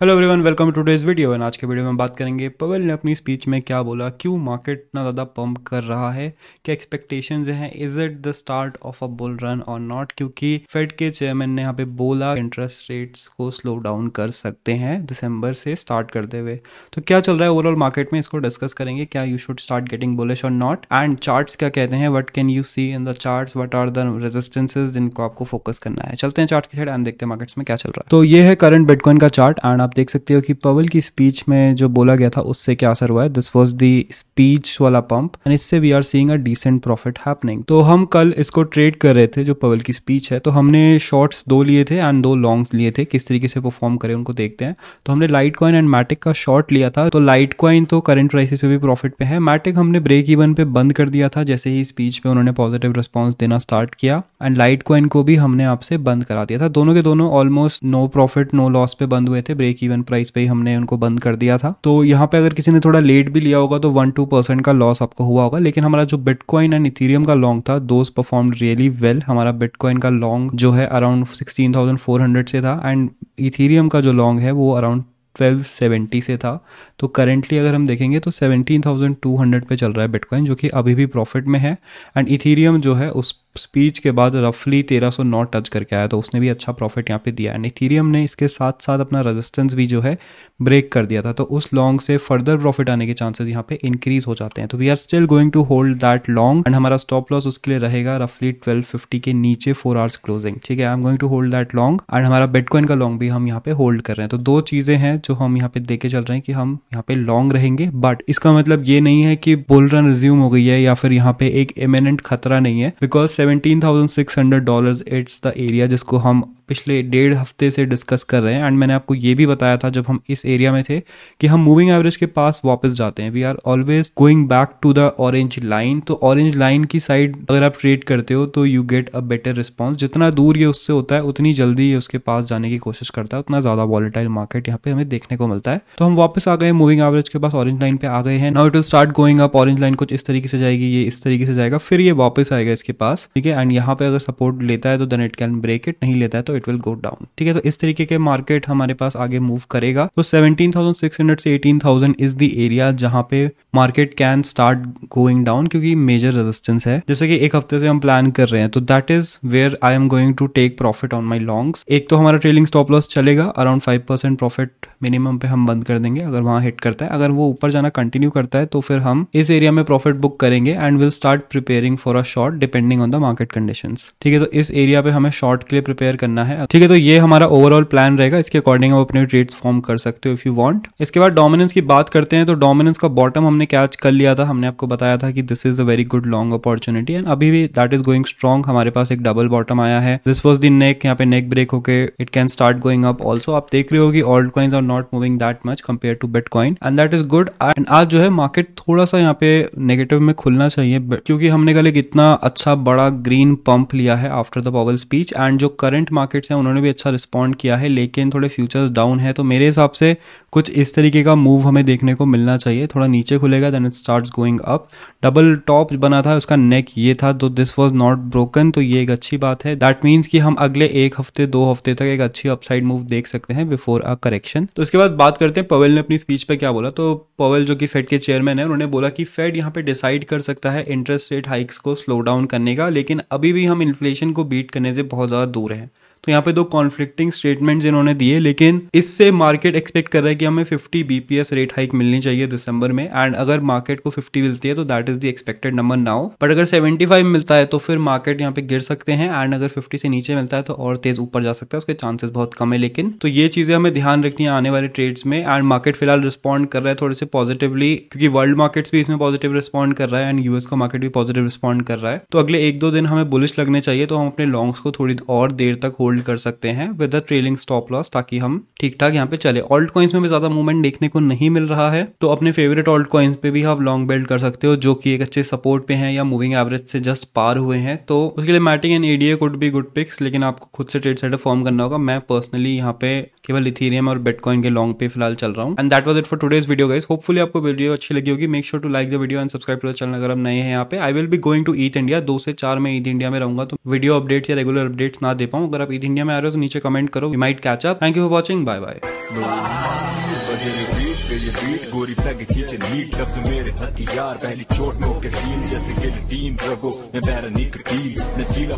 Hello everyone welcome to today's video and आज के video में हम बात करेंगे, पवेल ने अपनी स्पीच में क्या बोला, क्यों मार्केट इतना ज़्यादा पंप कर रहा है, क्या एक्सपेक्टेशंस हैं is it the start of a bull run और नॉट क्योंकि फेड के चेयरमैन ने यहाँ पे बोला इंटरेस्ट रेट्स को स्लो डाउन कर सकते हैं दिसंबर से स्टार्ट करते हुए। तो क्या चल रहा है ओवरऑल मार्केट में? इसको डिस्कस करेंगे, क्या you should start getting bullish और नॉट एंड चार्ट्स क्या कहते हैं? What can you see in the charts what are the resistances जिनको आपको फोकस करना है? चलते हैं चार्ट की साइड एंड देखते हैं मार्केट्स में क्या चल रहा है। तो ये है करंट बिटकॉइन का चार्ट एंड आप देख सकते हो कि पवल की स्पीच में जो बोला गया था, उससे क्या असर हुआ है? दिस वॉज़ दी स्पीच वाला पंप एंड इससे we are seeing a decent profit happening तो हम कल इसको ट्रेड कर रहे थे, जो पवल की स्पीच है तो हमने शॉर्ट्स दो लिए थे एंड दो लॉन्ग्स लिए थे, किस तरीके से परफॉर्म करे उनको देखते हैं। तो हमने लाइट कॉइन एंड मैटिक का शॉर्ट लिया था तो लाइट कॉइन तो करंट प्राइसेस पे भी प्रॉफिट पे है। मैटिक हमने ब्रेक इवन पे बंद कर दिया था, जैसे ही स्पीच पे उन्होंने पॉजिटिव रिस्पॉन्स देना स्टार्ट किया। एंड लाइट कॉइन को भी हमने आपसे बंद करा दिया था। दोनों के दोनों almost no profit no loss पे बंद हुए थे। ब्रेक इवन प्राइस पे ही हमने उनको बंद कर दिया था। तो यहाँ पे अगर किसी ने थोड़ा लेट भी लिया होगा तो वन टू परसेंट का लॉस आपको हुआ होगा। लेकिन हमारा जो बिटकॉइन एंड इथीरियम का लॉन्ग था दोज परफॉर्म रियली वेल हमारा बिटकॉइन का लॉन्ग जो है around sixteen thousand four hundred से था। एंड इथीरियम का जो लॉन्ग है वो अराउंड 1270 से था। तो करेंटली अगर हम देखेंगे तो 17,200 पे चल रहा है बिटकॉइन जो कि अभी भी प्रॉफिट में है। एंड इथीरियम जो है उस स्पीच के बाद रफली 1309 टच करके आया तो उसने भी अच्छा प्रॉफिट यहाँ पे दिया एंड इथीरियम ने इसके साथ साथ अपना रेजिस्टेंस भी जो है ब्रेक कर दिया था। तो उस लॉन्ग से फर्दर प्रॉफिट आने के चांसेस यहाँ पे इंक्रीज हो जाते हैं। तो we are still going to hold that long and हमारा स्टॉप लॉस उसके लिए रहेगा रफली 1250 के नीचे फोर आवर्स क्लोजिंग ठीक है I am going to hold that long and हमारा बिटकॉइन का लॉन्ग भी हम यहाँ पे होल्ड कर रहे हैं। तो दो चीज़ें हैं जो हम यहाँ पे देखे चल रहे हैं कि हम यहाँ पे लॉन्ग रहेंगे बट इसका मतलब ये नहीं है कि बुल रन रिज्यूम हो गई है या फिर यहाँ पे एक इमिनेंट खतरा नहीं है because seventeen thousand six hundred dollar it's the area जिसको हम पिछले डेढ़ हफ़्ते से डिस्कस कर रहे हैं एंड मैंने आपको ये भी बताया था जब हम इस एरिया में थे कि हम मूविंग एवरेज के पास वापस जाते हैं। We are always going back to the orange line तो ऑरेंज लाइन की साइड अगर आप ट्रेड करते हो तो you get a better response जितना दूर ये उससे होता है, उतनी जल्दी ये उसके पास जाने की कोशिश करता है। उतना ज़्यादा वॉलेटाइल मार्केट यहाँ पे हमें देखने को मिलता है। तो हम वापस आ गए मूविंग एवरेज के पास ऑरेंज लाइन पे आ गए हैं। Now it will start going up orange line कुछ इस तरीके से जाएगी, ये इस तरीके से जाएगा। फिर ये वापस आएगा इसके पास, ठीक है? एंड यहाँ पे अगर सपोर्ट लेता है तो then it can break it नहीं लेता है तो इट विल गो डाउन ठीक है तो इस तरीके के मार्केट हमारे पास आगे मूव करेगा। तो 17,600 से 18,000 इज़ द एरिया जहाँ पे market can start going down क्योंकि मेजर रेजिस्टेंस है। जैसे कि एक हफ़्ते से हम प्लान कर रहे हैं तो that is where I am going to take profit on my longs एक तो हमारा ट्रेलिंग स्टॉप लॉस चलेगा around five percent profit minimum पे हम बंद कर देंगे अगर वहाँ हिट करता है। अगर वो ऊपर जाना कंटिन्यू करता है तो फिर हम इस एरिया में प्रॉफिट बुक करेंगे and will start preparing for a short depending on the market condition ठीक है तो इस एरिया पे हमें शॉर्ट के लिए प्रिपेयर करना है। ठीक है तो ये हमारा ओवरऑल प्लान रहेगा। इसके अकॉर्डिंग आप अपने ट्रेड्स फॉर्म कर सकते हो इफ़ यू वांट इसके बाद डोमिनेंस की बात करते हैं तो डोमिनेंस का बॉटम हमने कैच कर लिया था? हमने आपको बताया था कि this is a very good long opportunity and अभी भी दैट इज़ गोइंग स्ट्रॉन्ग हमारे पास एक डबल बॉटम आया है। दिस वॉज़ द नेक यहाँ पे नेक ब्रेक होके it can start going up also आप देख रहे हो कि old coins are not moving that much compare to bitcoin and that is good and आज जो है मार्केट थोड़ा सा यहाँ पे नेगेटिव में खुलना चाहिए क्योंकि हमने कल एक इतना अच्छा बड़ा ग्रीन पंप लिया है after the Powell speech and जो करंट मार्केट्स हैं, उन्होंने भी अच्छा रिस्पॉन्ड किया है, लेकिन थोड़े फ्यूचर्स डाउन है तो मेरे हिसाब से कुछ इस तरीके का मूव हमें देखने को मिलना चाहिए। थोड़ा नीचे खुलेगा then it start going up double top बना था, उसका नेक ये था तो दिस वॉज़ नॉट ब्रोकन तो ये एक अच्छी बात है। दैट मीन्स कि हम अगले एक हफ़्ते, दो हफ़्ते तक एक अच्छी अपसाइड मूव देख सकते हैं बिफोर अ करेक्शन तो इसके बाद बात करते हैं पवेल ने अपनी स्पीच पे क्या बोला? तो पवेल जो कि फेड के चेयरमैन है, उन्होंने बोला कि फेड यहाँ पे डिसाइड कर सकता है इंटरेस्ट रेट हाइक्स को स्लो डाउन करने का, लेकिन अभी भी हम इन्फ्लेशन को बीट करने से बहुत ज़्यादा दूर है। तो यहाँ पे दो कॉन्फ्लिक्टिंग स्टेटमेंट्स इन्होंने दिए, लेकिन इससे मार्केट एक्सपेक्ट कर रहा है कि हमें 50 बीपीएस रेट हाइक मिलनी चाहिए दिसंबर में एंड अगर मार्केट को 50 मिलती है तो that is the expected number now but अगर 75 मिलता है तो फिर मार्केट यहाँ पे गिर सकते हैं एंड अगर 50 से नीचे मिलता है तो और तेज ऊपर जा सकता है, उसके चांसेस बहुत कम है लेकिन। तो ये चीज़ें हमें ध्यान रखनी है आने वाले ट्रेड्स में एंड मार्केट फ़िलहाल रिस्पॉन्ड कर रहा है थोड़े से पॉजिटिवली क्योंकि वर्ल्ड मार्केट्स भी इसमें पॉजिटिव रिस्पॉन्ड कर रहा है एंड यूएस का मार्केट भी पॉजिटिव रिस्पॉन्ड कर रहा है। तो अगले एक दो दिन हमें बुलिश लगने चाहिए तो हम अपने लॉन्ग्स को थोड़ी और देर तक होल्ड कर सकते हैं with the trailing stop loss ताकि हम ठीक ठाक यहाँ पे चले। ऑल्ट कॉइन्स में भी ज़्यादा मूवमेंट देखने को नहीं मिल रहा है तो अपने फेवरेट ऑल्ट कॉइन्स पे भी आप लॉन्ग बेल्ट कर सकते हो, जो कि एक अच्छे सपोर्ट पे हैं या मूविंग एवरेज से जस्ट पार हुए हैं। तो उसके लिए Matic and ADA could be good picks लेकिन आपको खुद से ट्रेड सेटअप फॉर्म करना होगा। मैं पर्सनली यहाँ पे केवल इथीरियम और बिटकॉइन के लॉन्ग पे फ़िलहाल चल रहा हूँ। And that was it for today's video guys hopefully आपको वीडियो अच्छी लगी होगी। Make sure to like the video and subscribe to channel अगर आप नए हैं यहाँ पे। I will be going to eat India दो से चार में ईद इंडिया में रहूँगा तो वीडियो अपडेट्स या रेगुलर अपडेट्स ना दे पाऊँ। अगर आप इंडिया में आ रहे हो तो नीचे कमेंट करो। We might catch up thank you for watching bye bye गोरी पैग खींचे नीट लफ्ज मेरे हथियार, पहली चोट नो के सीन। जैसे रगो, मैं कटील नशीला